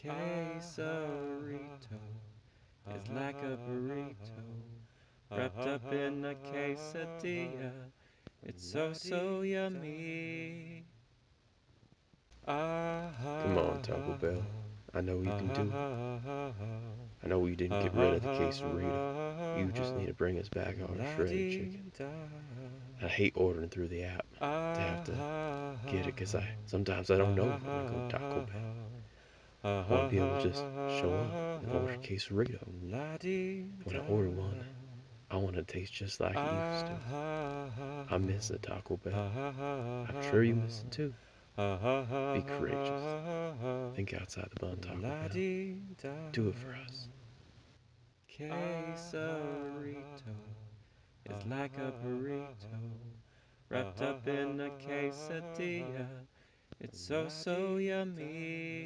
Quesarito is like a burrito wrapped up in a quesadilla. It's so, so yummy. Come on, Taco Bell. I know you can do it. I know you didn't get rid of the quesarito. You just need to bring us back our shredded chicken. I hate ordering through the app to have to get it because I sometimes I don't know when I go to Taco Bell. I want to be able to just show up and order a quesarito. When I order one, I want to taste just like it used to. I miss the Taco Bell. I'm sure you miss it too. Be courageous. Think outside the bun, Taco Bell. Do it for us. Quesarito is like a burrito wrapped up in a quesadilla. It's so, so yummy.